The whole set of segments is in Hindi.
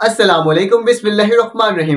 अस्सलाम बिस्मिल्लाम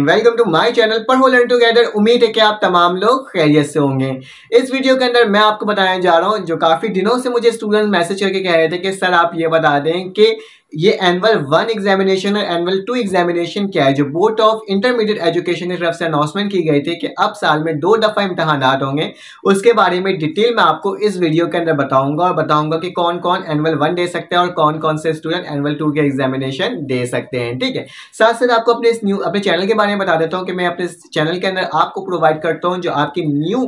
वेलकम टू माय चैनल पर हो लर्न टुगेदर उम्मीद है कि आप तमाम लोग खैरियत से होंगे। इस वीडियो के अंदर मैं आपको बताने जा रहा हूँ, जो काफ़ी दिनों से मुझे स्टूडेंट मैसेज करके कह रहे थे कि, सर, आप ये बता दें कि ये एनुअल वन एग्जामिनेशन और एनुअल टू एग्जामिनेशन क्या है? जो बोर्ड ऑफ़ इंटरमीडिएट एजुकेशन की तरफ़ से अनाउंसमेंट की गई थी कि अब साल में दो दफ़ा इम्तहान होंगे। उसके बारे में डिटेल मैं आपको इस वीडियो के अंदर बताऊँगा और बताऊँगा कि कौन कौन एनुअल वन दे सकते हैं और कौन कौन से स्टूडेंट एनुअल टू के एग्जामिनेशन दे सकते हैं, ठीक है? साथ साथ आपको अपने इस न्यू अपने चैनल के बारे में बता देता हूँ कि मैं अपने चैनल के अंदर आपको प्रोवाइड करता हूँ जो आपकी न्यू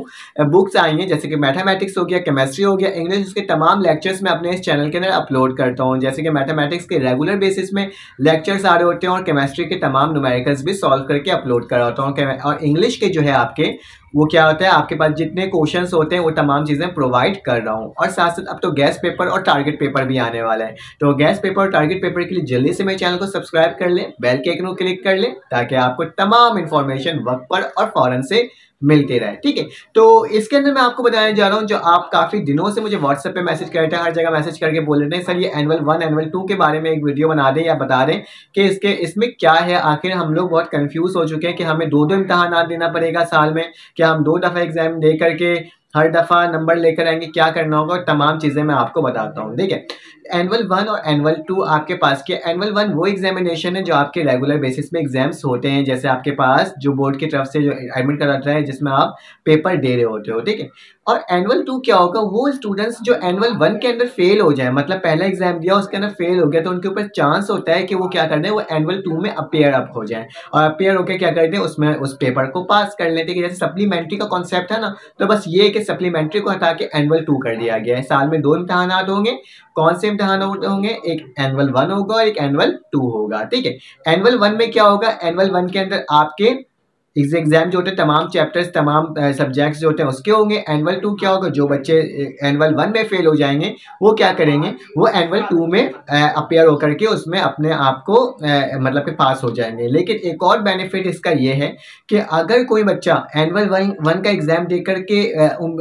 बुक्स आई हैं, जैसे कि मैथमेटिक्स हो गया केमिस्ट्री हो गया इंग्लिश उसके तमाम लेक्चर्स मैं अपने इस चैनल के अंदर अपलोड करता हूँ। जैसे कि मैथमेटिक्स के रेगुलर बेसिस में लेक्चर्स आ रहे होते हैं और केमेस्ट्री के तमाम नुमेरिकल्स भी सॉल्व करके अपलोड कराता हूँ। और इंग्लिश के जो है आपके वो क्या होता है, आपके पास जितने क्वेश्चन होते हैं, वो तमाम चीज़ें प्रोवाइड कर रहा हूँ। और साथ साथ अब तो गैस पेपर और टारगेट पेपर भी आने वाला है। तो गैस पेपर और टारगेट पेपर के लिए जल्दी से मेरे चैनल को सब्सक्राइब कर लें बेल के आइकन को क्लिक कर लें, ताकि आपको तमाम इन्फॉर्मेशन वक्त पर और फ़ौरन से मिलते रहे, ठीक है? तो इसके अंदर मैं आपको बताने जा रहा हूँ, जो आप काफ़ी दिनों से मुझे व्हाट्सएप पे मैसेज करते हैं हर जगह मैसेज करके बोल रहे हैं सर, ये एनुअल वन एनुअल टू के बारे में एक वीडियो बना दें या बता दें कि इसके, इसमें क्या है? आखिर हम लोग बहुत कंफ्यूज हो चुके हैं कि हमें दो दो इम्तहान देना पड़ेगा साल में कि हम दो दफ़ा एग्ज़ाम दे करके हर दफ़ा नंबर लेकर आएँगे, क्या करना होगा तमाम चीज़ें मैं आपको बताता हूँ, ठीक है? एनुअल वन और एनुअल टू आपके पास के एनुअल वन वो एग्जामिनेशन है जो आपके रेगुलर बेसिस में एग्ज़ाम्स होते हैं, जैसे आपके पास जो बोर्ड की तरफ़ से जो एडमिट कराता है, जिसमें आप पेपर दे रहे होते हो, ठीक है? और एनुअल टू क्या होगा? वो स्टूडेंट्स जो एनुअल वन के अंदर फेल हो जाए मतलब पहला एग्ज़ाम दिया, उसके अंदर फेल हो गया तो उनके ऊपर चांस होता है कि वो क्या कर दें वो एनुअल टू में अपेयर अप हो जाए। और अपेयर होकर क्या कर दें उसमें उस पेपर को पास कर लेते कि जैसे सप्लीमेंट्री का कॉन्सेप्ट है ना तो बस ये कि सप्लीमेंट्री को हटा के एनुअल टू कर दिया गया है। साल में दो इम्तहान होंगे। कौन से इम्तहान होंगे, एक एनुअल वन होगा और एक एनुअल टू होगा, ठीक है? एनुअल वन में क्या होगा? एनुअल वन के अंदर आपके एग्ज़ाम जो होते हैं, तमाम चैप्टर्स तमाम सब्जेक्ट्स जो होते हैं, उसके होंगे। एनुअल टू क्या होगा? जो बच्चे एनुअल वन में फेल हो जाएँगे, वो क्या करेंगे? वो एनुअल टू में अपेयर होकर के उसमें अपने आप को मतलब कि पास हो जाएँगे। लेकिन एक और बेनिफिट इसका ये है कि अगर कोई बच्चा एनुअल वन वन का एग्ज़ाम दे करके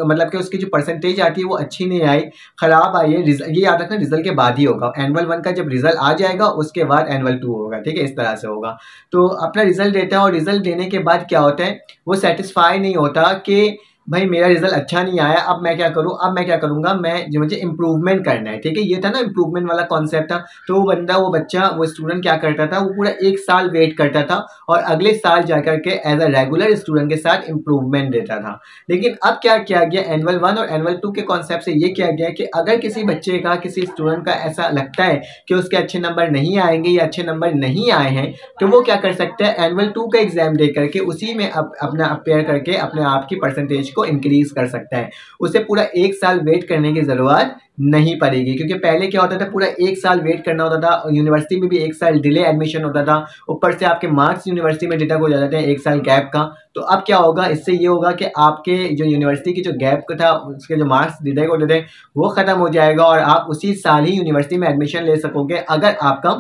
मतलब कि उसकी जो परसेंटेज आती है, वो अच्छी नहीं आई, ख़राब आई है ये याद रखना, रिज़ल्ट के बाद ही होगा। एनुअल वन का जब रिज़ल्ट आ जाएगा, उसके बाद एनुअल टू होगा। ठीक है? इस तरह से होगा। तो अपना रिज़ल्ट देता है और रिज़ल्ट देने के बाद क्या होता है? वो सेटिस्फाई नहीं होता कि भाई मेरा रिज़ल्ट अच्छा नहीं आया अब मैं क्या करूँ? अब मैं क्या करूँगा? मैं जो मुझे इंप्रूवमेंट करना है ठीक है? ये था ना इंप्रूवमेंट वाला कॉन्सेप्ट था। तो वो बंदा वो बच्चा वो स्टूडेंट क्या करता था? वो पूरा एक साल वेट करता था और अगले साल जा करके एज अ रेगुलर स्टूडेंट के साथ इंप्रूवमेंट देता था। लेकिन अब क्या किया गया? एनुअल वन और एनुअल टू के कॉन्सेप्ट से ये किया गया कि अगर किसी बच्चे का किसी स्टूडेंट का ऐसा लगता है कि उसके अच्छे नंबर नहीं आएँगे या अच्छे नंबर नहीं आए हैं तो वो क्या कर सकते हैं? एनुअल टू का एग्ज़ाम दे करके उसी में अप, अपना अपेयर करके अपने आप की परसेंटेज को इंक्रीज कर सकता है। उसे पूरा एक साल वेट करने की ज़रूरत नहीं पड़ेगी, क्योंकि पहले क्या होता था, पूरा एक साल वेट करना होता था यूनिवर्सिटी में भी एक साल डिले एडमिशन होता था, ऊपर से आपके मार्क्स यूनिवर्सिटी में डिटेक्ट हो जाते हैं एक साल गैप का। तो अब क्या होगा, इससे ये होगा कि आपके जो यूनिवर्सिटी की जो गैप था, उसके जो मार्क्स डिटेक्ट होते थे, वो ख़त्म हो जाएगा और आप उसी साल ही यूनिवर्सिटी में एडमिशन ले सकोगे, अगर आपका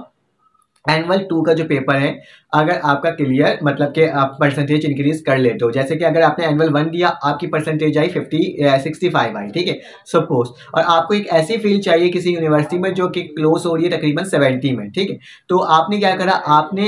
एनुअल टू का जो पेपर है, अगर आपका क्लियर मतलब कि आप परसेंटेज इंक्रीज कर लेते हो। जैसे कि अगर आपने एनुअल वन दिया, आपकी परसेंटेज आई फिफ्टी सिक्सटी फाइव आई, ठीक है? सपोज़ और आपको एक ऐसी फ़ील्ड चाहिए किसी यूनिवर्सिटी में जो कि क्लोज हो रही है तकरीबन सेवेंटी में, ठीक है? तो आपने क्या करा? आपने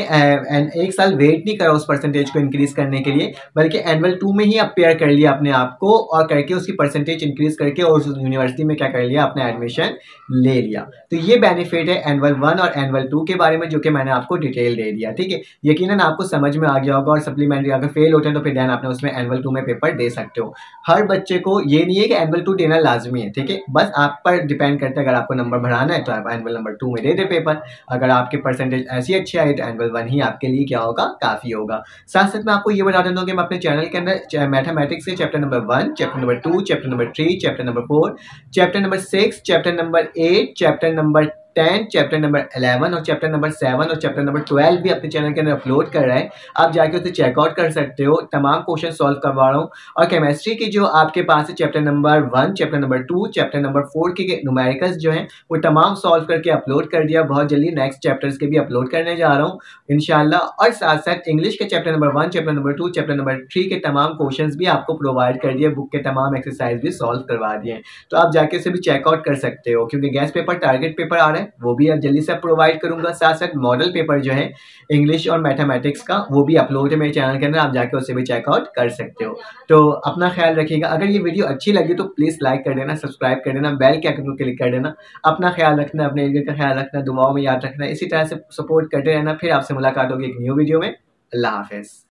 एक साल वेट नहीं करा उस परसेंटेज को इंक्रीज करने के लिए, बल्कि एनुअल टू में ही अपेयर कर लिया अपने आप को, और करके उसकी परसेंटेज इंक्रीज करके और उस यूनिवर्सिटी में क्या कर लिया? अपना एडमिशन ले लिया। तो ये बेनिफिट है एनुअल वन और एनुअल टू के बारे में, जो कि मैंने आपको डिटेल दे दिया, ठीक है? यकीनन आपको समझ में आ गया होगा और सप्लीमेंट्री अगर फेल होते हैं तो फिर देन आपने उसमें एनुअल टू में पेपर दे सकते हो। हर बच्चे को ये नहीं है कि एनुअल टू देना लाजमी है, ठीक है? बस आप पर डिपेंड करता है, अगर आपको नंबर बढ़ाना है तो आप एनुअल नंबर टू में दे दे पेपर अगर आपके परसेंटेज ऐसी अच्छी आई तो एनुअल वन ही आपके लिए क्या होगा? काफ़ी होगा। साथ साथ मैं आपको ये बता देता हूँ कि मैं अपने चैनल के अंदर मैथमेटिक्स से chapter number one chapter number two chapter number three chapter number four chapter number six chapter number eight chapter number ten chapter number eleven और चैप्टर नंबर सेवन और चैप्टर नंबर ट्वेल्व भी अपने चैनल के अंदर अपलोड कर रहे हैं। आप जाके उसे चेकआउट कर सकते हो। तमाम क्वेश्चन सॉल्व करवा रहा हूँ। और केमिस्ट्री की जो आपके पास है chapter number one chapter number two chapter number four के नुमेरिकल्स जो हैं, वो तमाम सॉल्व करके अपलोड कर दिया। बहुत जल्दी नेक्स्ट चैप्टर्स के भी अपलोड करने जा रहा हूँ इनशाला और साथ साथ इंग्लिश के chapter number one chapter number two chapter number three के तमाम क्वेश्चन भी आपको प्रोवाइड कर दिए। बुक के तमाम एक्सरसाइज भी सॉल्व करवा दिए तो आप जाके उसे भी चेकआउट कर सकते हो, क्योंकि गैस पेपर टारगेट पेपर आ रहा है। है, वो भी अब जल्दी से प्रोवाइड करूँगा। साथ साथ मॉडल पेपर जो है इंग्लिश और मैथमेटिक्स का, वो भी अपलोड है मेरे चैनल के अंदर, आप जाके उसे भी चेकआउट कर सकते हो। तो अपना ख्याल रखिएगा। अगर ये वीडियो अच्छी लगी तो प्लीज़ लाइक कर देना सब्सक्राइब कर देना बेल के आइकन को क्लिक कर देना। अपना ख्याल रखना, अपने एरिया का ख्याल रखना, दुआओं में याद रखना। इसी तरह से सपोर्ट करते रहना। फिर आपसे मुलाकात होगी एक न्यू वीडियो में। अल्लाह हाफिज़।